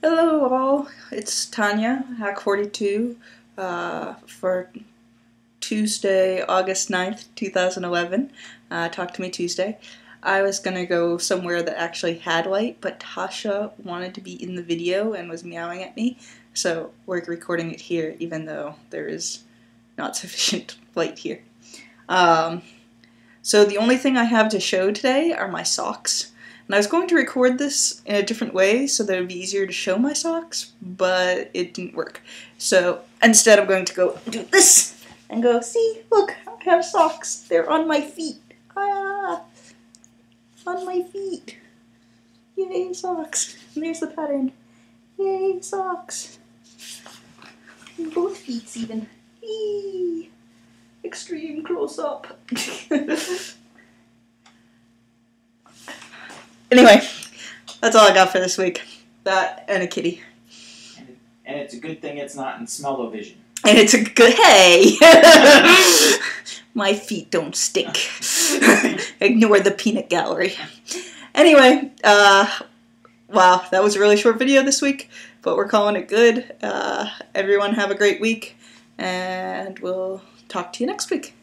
Hello all, it's Tanya, hak42, uh, for Tuesday, August 9th, 2011. Uh, Talk to me Tuesday. I was gonna go somewhere that actually had light, but Tasha wanted to be in the video and was meowing at me, so we're recording it here even though there is not sufficient light here. Um, so the only thing I have to show today are my socks. And I was going to record this in a different way so that it would be easier to show my socks, but it didn't work. So instead I'm going to go do this and go, see, look, I have socks. They're on my feet. Ah, on my feet. Yay, socks. And there's the pattern. Yay, socks. Both feet even. Eee. Extreme close up. Anyway, that's all I got for this week. That and a kitty. And, and it's a good thing it's not in smell-o-vision. And it's a good hey. My feet don't stink. Ignore the peanut gallery. Anyway, uh, wow, that was a really short video this week, but we're calling it good. Uh, everyone have a great week, and we'll talk to you next week.